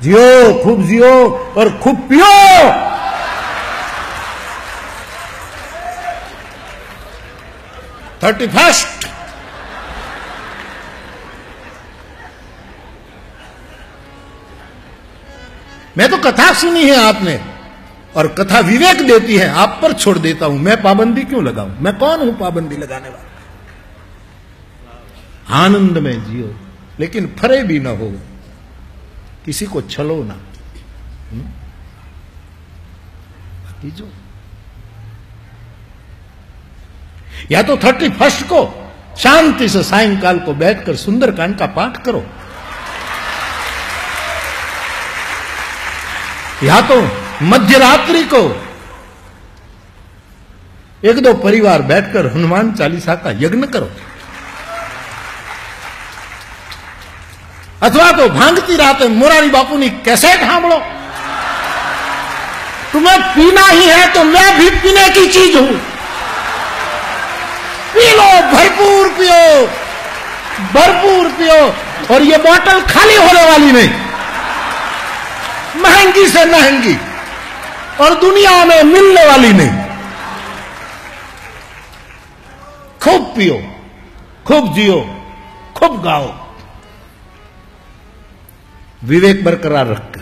जियो, खूब जियो और खूब पियो। Thirty first. मैं तो कथा सुनी है आपने और कथा विवेक देती है, आप पर छोड़ देता हूँ। मैं पाबंदी क्यों लगाऊँ? मैं कौन हूँ पाबंदी लगाने वाला? आनंद में जियो, लेकिन फरे भी ना हो। किसी को छलो ना। हम्म? बाकी जो या तो थर्टी फ़र्स्ट को शांति से सायंकाल को बैठकर सुंदरकांड का पाठ करो। या तो मध्य रात्रि को एक दो परिवार बैठकर हनुमान चालीसा का यज्ञ करो। तो भांगती रात, मोरारी बापू ने कैसे थामलो तुम्हें पीना ही है तो मैं भी पीने की चीज़ हूँ। पी लो भरपूर पियो भरपूर पियो, और ये बोतल खाली होने वाली नहीं। महँगी से महँगी, और दुनिया में मिलने वाली नहीं। खूब पियो, खूब जियो, खूब गाओ। विवेक बरकरार रखकर